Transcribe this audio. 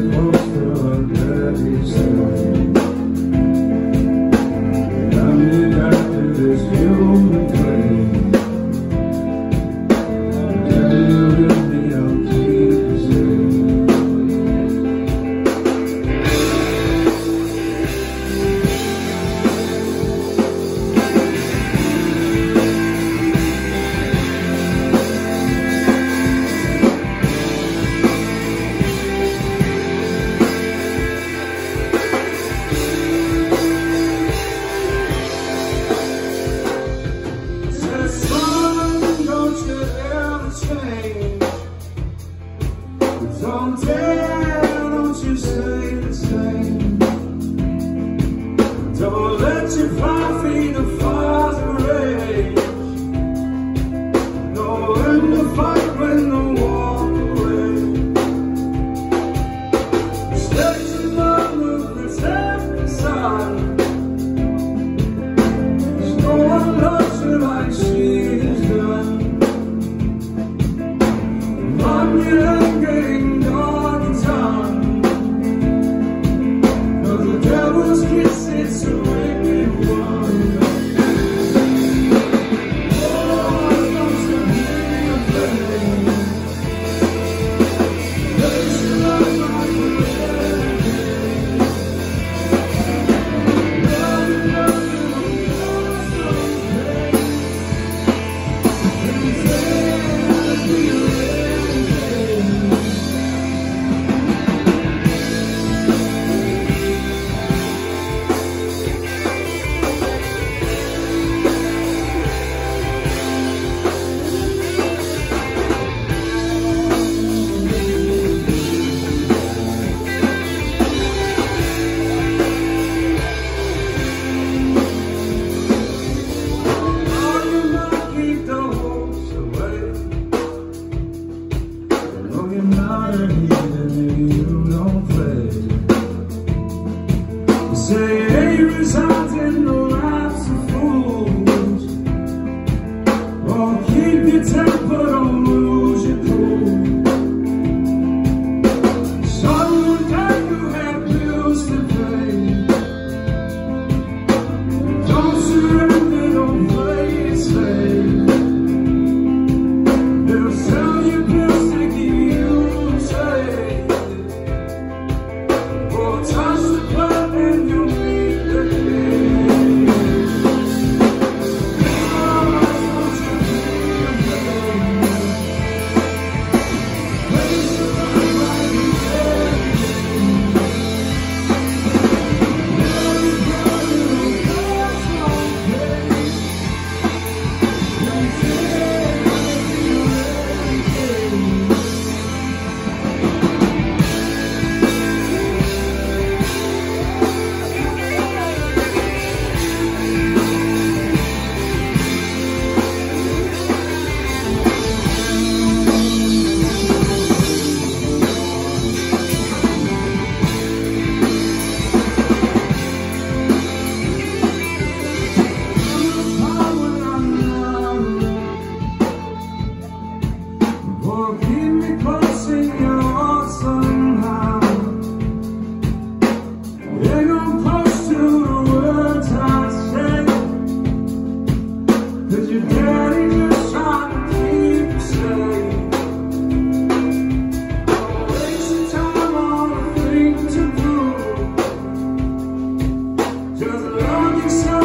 good I'm young, day reside. It's not